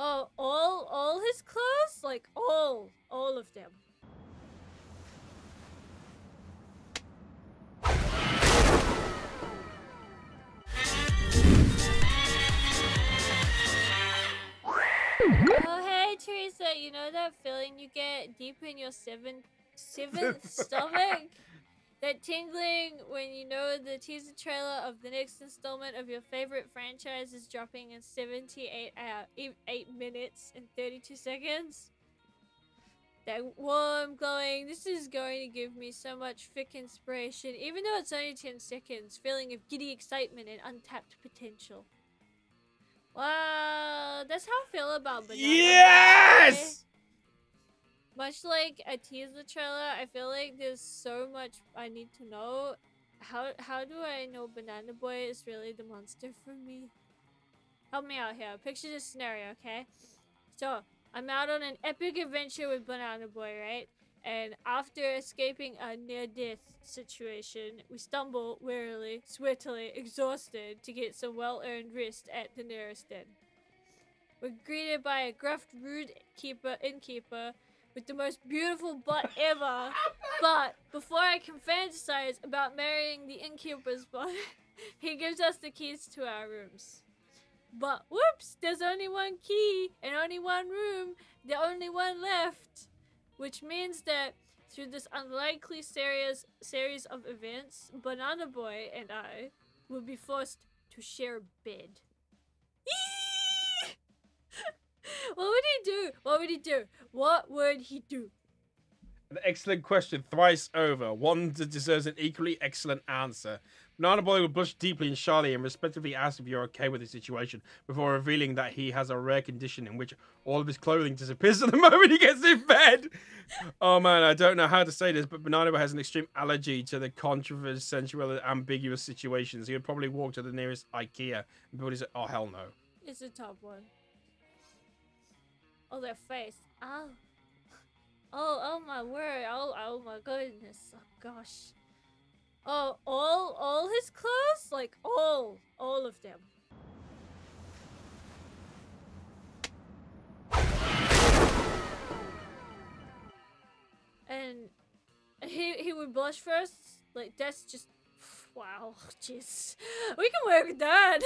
Oh, all all his clothes, like all all of them. Oh hey Teresa, you know that feeling you get deep in your seventh seventh stomach? That tingling when you know the teaser trailer of the next installment of your favorite franchise is dropping in 78 hour, 8 minutes and 32 seconds? That warm, glowing, this is going to give me so much fic inspiration, even though it's only 10 seconds, feeling of giddy excitement and untapped potential. Wow, that's how I feel about Banana. Yes! Much like a teaser trailer, I feel like there's so much I need to know. How how do I know Banana Boy is really the monster for me? Help me out here. Picture this scenario, okay? So I'm out on an epic adventure with Banana Boy, right? And after escaping a near-death situation, we stumble wearily, sweatily, exhausted to get some well-earned rest at the nearest inn. We're greeted by a gruff, rude keeper, innkeeper with the most beautiful butt ever. but before I can fantasize about marrying the innkeeper's butt, he gives us the keys to our rooms. But whoops, there's only one key and only one room, the only one left. Which means that through this unlikely series series of events, Banana Boy and I will be forced to share a bed. What would he do? What would he do? What would he do? An excellent question, thrice over. One that deserves an equally excellent answer. Banana Boy will blush deeply and shyly and respectfully ask if you're okay with the situation before revealing that he has a rare condition in which all of his clothing disappears at the moment he gets in bed. Oh man, I don't know how to say this, but Banana Boy has an extreme allergy to the controversial, sensual, and ambiguous situations. He would probably walk to the nearest IKEA and people say, "Oh hell no." It's a tough one. Oh, their face. Oh. Oh, oh my word. Oh, oh my goodness. Oh gosh. Oh, all, all his clothes? Like all, all of them. And he, he would blush first. Like, that's just, wow, jeez. We can work with that.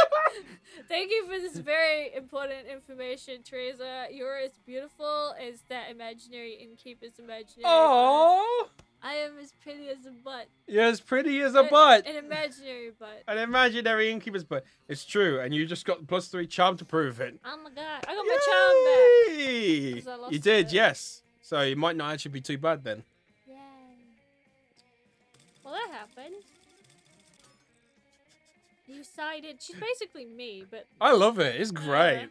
Thank you for this very important information, Teresa. You're as beautiful as that imaginary innkeeper's imaginary. Oh, I am as pretty as a butt. you're as pretty as a butt. An imaginary butt. An imaginary innkeeper's butt. It's true, and you just got plus three charm to prove it. Oh my god. I got my charm back. You did, it. yes. So it might not actually be too bad then. You sided. She's basically me, but I love it. It's great.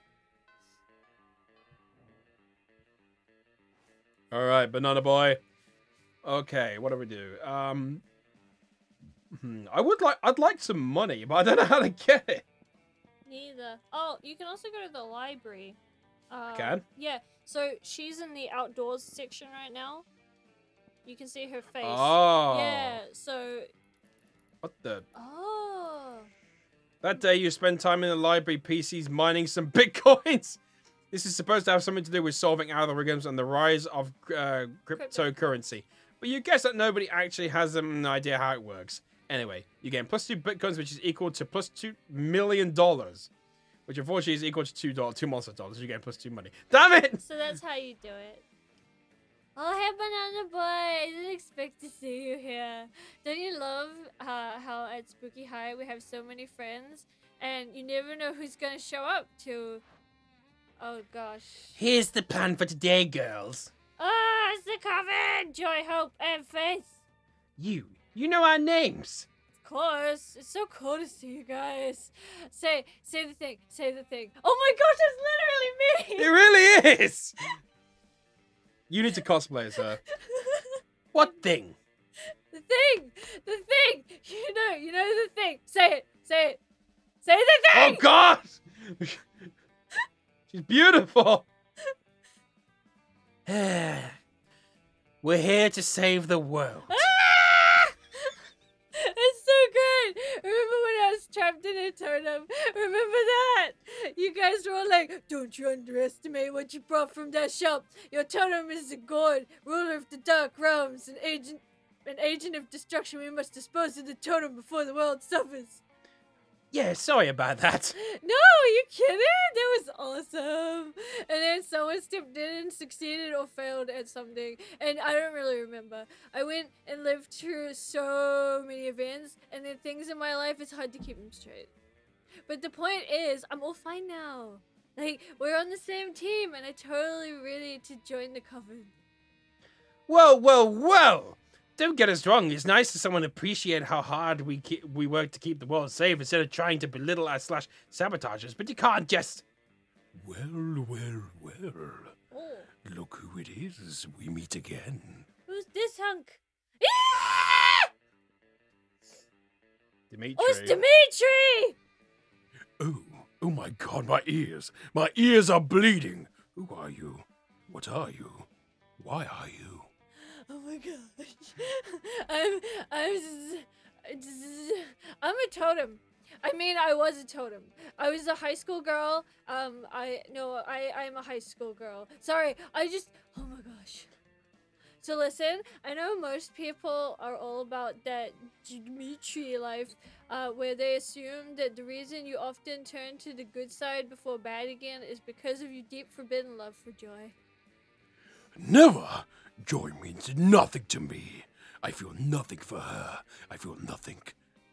All right, banana boy. Okay, what do we do? Um, hmm, I would like. I'd like some money, but I don't know how to get it. neither. Oh, you can also go to the library. Um, Can? Yeah. So she's in the outdoors section right now. You can see her face. Oh. Yeah. So. What the? Oh. That day you spend time in the library PCs mining some bitcoins. This is supposed to have something to do with solving algorithms and the rise of uh, cryptocurrency. But you guess that nobody actually has an idea how it works. Anyway, you gain plus two bitcoins, which is equal to plus two million dollars, which unfortunately is equal to two dollars, two monster dollars. You get plus two money. Damn it! So that's how you do it. Oh, hey, Banana Boy! I didn't expect to see you here. Don't you love uh, how at Spooky High we have so many friends, and you never know who's gonna show up to. Oh gosh. Here's the plan for today, girls. Ah, it's the coven! Joy, hope, and faith. You, you know our names. Of course, it's so cool to see you guys. Say, say the thing. Say the thing. Oh my gosh, it's literally me. It really is. You need to cosplay as her. What thing? The thing! The thing! You know, you know the thing! Say it! Say it! Say the thing! Oh! God! She's beautiful. We're here to save the world. Trapped in a totem? Remember that? you guys were all like, "Don't you underestimate what you brought from that shop? Your totem is a god, ruler of the dark realms, an agent, an agent of destruction. We must dispose of the totem before the world suffers." Yeah, sorry about that. No, are you kidding? That was awesome. And then someone stepped in and succeeded or failed at something. And I don't really remember. I went and lived through so many events, and then things in my life, it's hard to keep them straight. But the point is, I'm all fine now. Like, we're on the same team, and I totally ready to join the coven. Whoa, whoa, well. Don't get us wrong. It's nice to someone appreciate how hard we ke- we work to keep the world safe instead of trying to belittle us slash sabotage us. But you can't just. Well, well, well. Oh, Look who it is. We meet again. who's this hunk? Dimitri. Oh, it's Dimitri! Oh, oh my god, my ears. My ears are bleeding. Who are you? What are you? Why are you? Gosh. I'm I'm I'm a totem. I mean, I was a totem. I was a high school girl. Um, I no, I I'm a high school girl. Sorry, I just oh my gosh. So listen, I know most people are all about that Dimitri life, uh, where they assume that the reason you often turn to the good side before bad again is because of your deep forbidden love for joy. Never! Joy means nothing to me. I feel nothing for her. I feel nothing.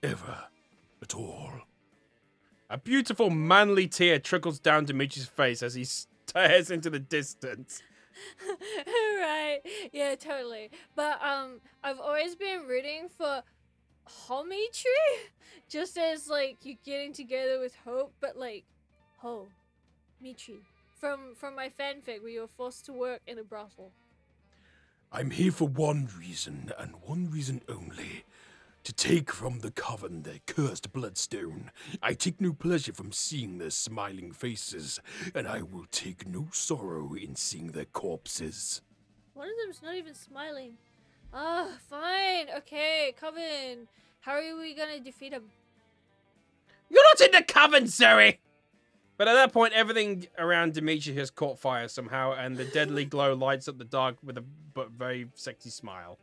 Ever. At all. A beautiful manly tear trickles down Dimitri's face as he stares into the distance. right. Yeah, totally. But um I've always been rooting for Homitri. Just as like you're getting together with Hope, but like Ho Mitri. From from my fanfic where you were forced to work in a brothel. I'm here for one reason, and one reason only. To take from the coven their cursed bloodstone. I take no pleasure from seeing their smiling faces, and I will take no sorrow in seeing their corpses. One of them's not even smiling. Ah, fine. Okay, Coven. How are we gonna defeat him? You're not in the coven, Zoe! But at that point, everything around Dimitri has caught fire somehow, and the deadly glow lights up the dark with a but very sexy smile.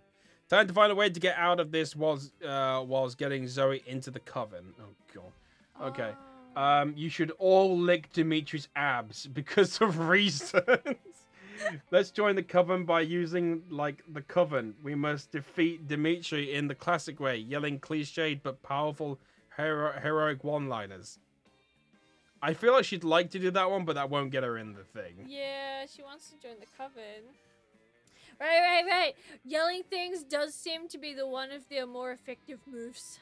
Time to find a way to get out of this whilst, uh, whilst getting Zoe into the coven. Oh, God. Okay. Um, you should all lick Dimitri's abs because of reasons. Let's join the coven by using like the coven. We must defeat Dimitri in the classic way, yelling cliched but powerful hero- heroic one-liners. I feel like she'd like to do that one, but that won't get her in the thing. Yeah, she wants to join the coven. Right, right, right. Yelling things does seem to be the one of their more effective moves.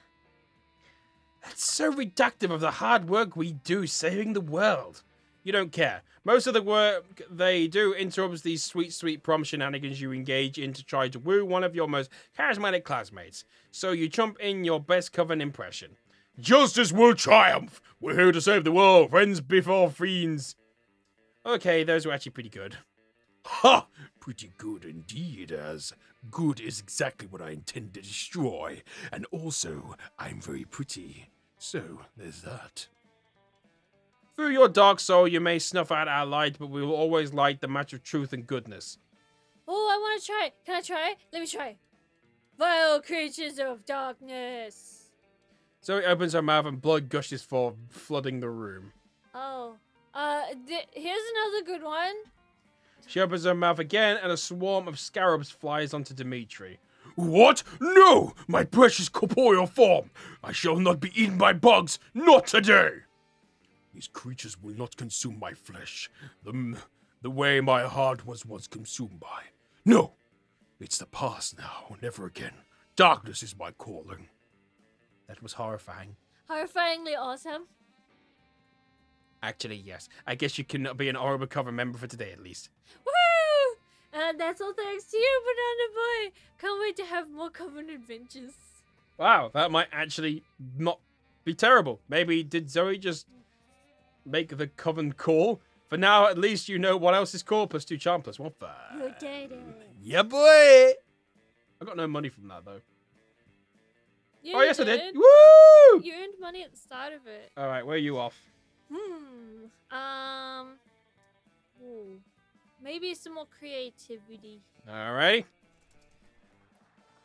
That's so reductive of the hard work we do saving the world. You don't care. Most of the work they do interrupts these sweet, sweet prom shenanigans you engage in to try to woo one of your most charismatic classmates. So you chump in your best coven impression. Justice will triumph! We're here to save the world, friends before fiends. Okay, those were actually pretty good. Ha! Pretty good indeed, as good is exactly what I intend to destroy. And also, I'm very pretty. So, there's that. Through your dark soul, you may snuff out our light, but we will always light the match of truth and goodness. Oh, I want to try. Can I try? Let me try. Vile creatures of darkness. So he opens her mouth and blood gushes forth, flooding the room. Oh, uh, here's another good one. She opens her mouth again, and a swarm of scarabs flies onto Dimitri. What? No! My precious corporeal form! I shall not be eaten by bugs! Not today! These creatures will not consume my flesh, the, the way my heart was once consumed by. No! It's the past now, never again. Darkness is my calling. That was horrifying. Horrifyingly awesome. Actually, yes. I guess you cannot be an Oroba cover member for today, at least. Woo! And that's all thanks to you, Banana Boy. Can't wait to have more Coven adventures. Wow, that might actually not be terrible. Maybe did Zoe just make the coven call? For now, at least you know what else is called plus two charm plus one five. You're dead. Yeah, boy. I got no money from that though. Yeah, oh yes, I did. did. Woo! You earned money at the start of it. All right, where are you off? Hmm. Um. Ooh. Maybe some more creativity. Alrighty.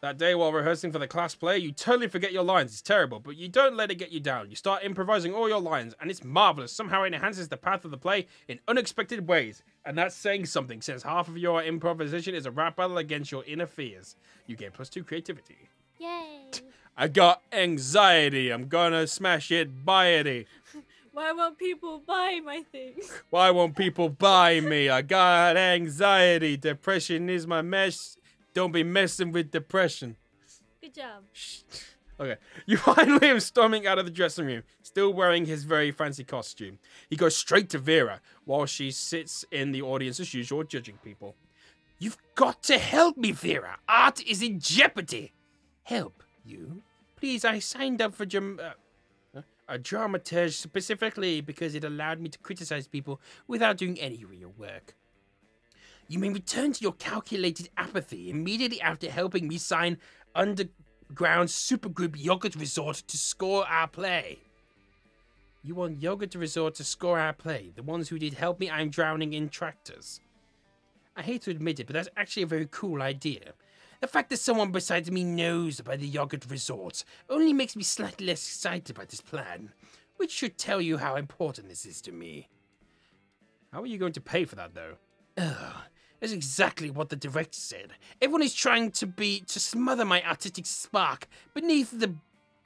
That day while rehearsing for the class play, you totally forget your lines. It's terrible, but you don't let it get you down. You start improvising all your lines, and it's marvelous. Somehow it enhances the path of the play in unexpected ways. And that's saying something, since half of your improvisation is a rap battle against your inner fears. You gain plus two creativity. Yay! I got anxiety. I'm gonna smash it buy it. Why won't people buy my things? Why won't people buy me? I got anxiety. Depression is my mess. Don't be messing with depression. Good job. Shh. Okay. You find Liam storming out of the dressing room, still wearing his very fancy costume. He goes straight to Vera, while she sits in the audience as usual, judging people. You've got to help me, Vera. Art is in jeopardy. Help you? Please, I signed up for uh, a dramaturge specifically because it allowed me to criticize people without doing any real work. You may return to your calculated apathy immediately after helping me sign Underground Supergroup Yogurt Resort to score our play. You want Yogurt Resort to score our play? The ones who did help me, I'm drowning in tractors. I hate to admit it, but that's actually a very cool idea. The fact that someone besides me knows about the Yogurt Resort only makes me slightly less excited about this plan, which should tell you how important this is to me. How are you going to pay for that, though? Ugh, that's exactly what the director said. Everyone is trying to be to smother my artistic spark beneath the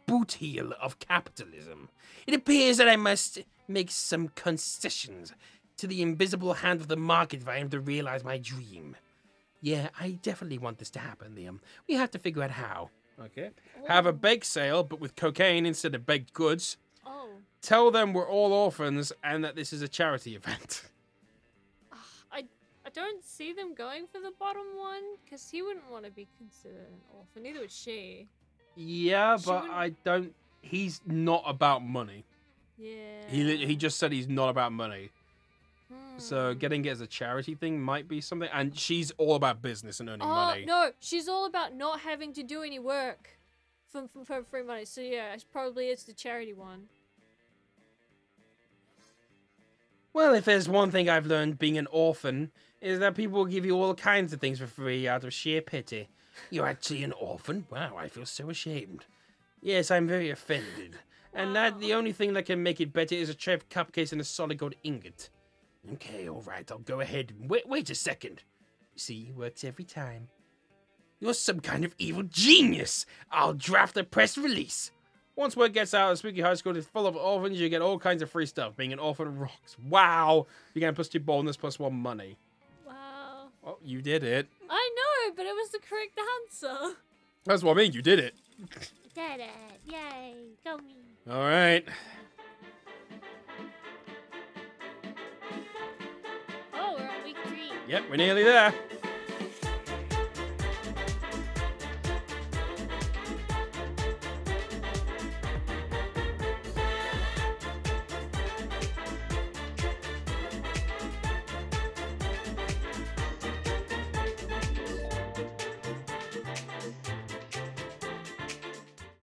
boot heel of capitalism. It appears that I must make some concessions to the invisible hand of the market if I am to realize my dream. Yeah, I definitely want this to happen, Liam. We have to figure out how. Okay. Have a bake sale, but with cocaine instead of baked goods. Oh. Tell them we're all orphans and that this is a charity event. I I don't see them going for the bottom one because he wouldn't want to be considered an orphan. Neither would she. Yeah, She but wouldn't- I don't. He's not about money. Yeah. He li- he just said he's not about money. So getting it as a charity thing might be something. And she's all about business and earning Oh money. no, she's all about not having to do any work for, for, for free money. So yeah, it's probably it's the charity one. Well, if there's one thing I've learned being an orphan, is that people will give you all kinds of things for free out of sheer pity. You're actually an orphan? Wow, I feel so ashamed. Yes, I'm very offended. And that the only thing that can make it better is a tray of cupcakes and a solid gold ingot. Okay, all right, I'll go ahead. Wait, wait a second. See, works every time. You're some kind of evil genius. I'll draft a press release. Once word gets out, of Spooky High School is full of orphans. You get all kinds of free stuff. Being an orphan rocks. Wow. You get plus two boldness, plus one money. Wow. Oh, you did it. I know, but it was the correct answer. That's what I mean. You did it. Did it! Yay! Go me! All right. Yep, we're nearly there.